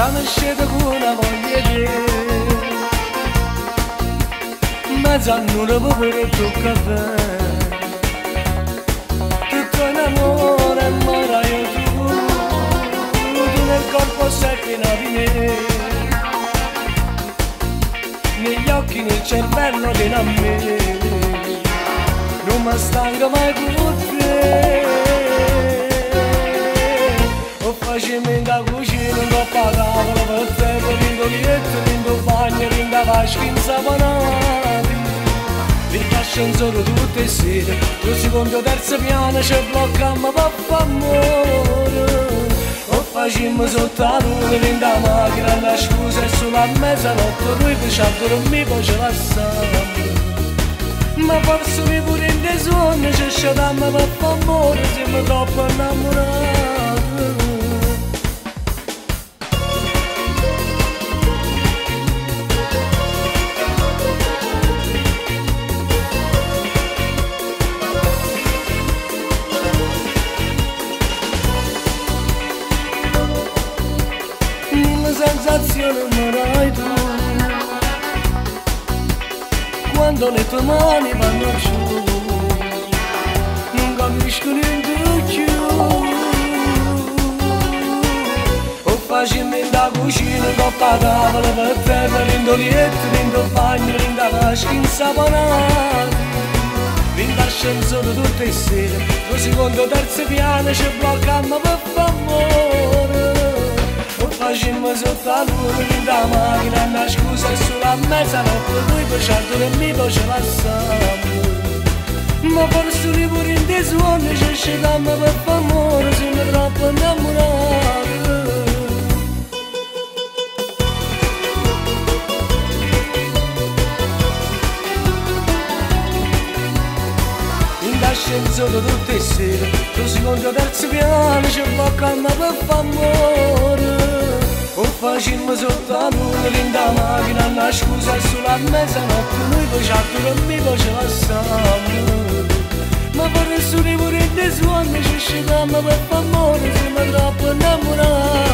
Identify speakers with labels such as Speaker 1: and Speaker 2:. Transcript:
Speaker 1: Çalışırdı buna voglio Mezzanura povero tu caffè Tutto in amore mora io tu Tu nel corpo secchino di me Negli occhi, nel cervello di a me Non mi stanco mai con te O facimi in da vasca in saponati l'ascensore tutte sere lo secondo terzo piano c'è blocchiamo per amore. O facciamo sotto la luna in da macchina la scusa è sulla mezzanotte. Lui piace a dormire poi ce la sa ma forse mi pure in dei sogni c'è sciatamma per amore siamo troppo innamorati sensazione dai tu. Quando le tue mani vanno giù non capisco niente più. O facciamo in da cucina coppa tavola per terra rindolietto rindo bagno rinda vasca insaponati rinda ascensore tutte le sere lo secondo terzo piano ci blocchiamo per favore o facciamo sotto la luna rinda macchina una scusa e sulla mezzanotte lui piace a dormire poi ce la ma forse lui pure in dei suoni ci scegliamo per amore siamo troppo innamorati ascensore tutte le sere lo secondo terzo piano ci bloccano per amore o facciamo sotto la luna linda macchina una scusa e sulla mezzanotte noi poi ci dormiamo poi ce la siamo ma per nessuno pure in dei suoni ci scegliamo per amore siamo troppo innamorati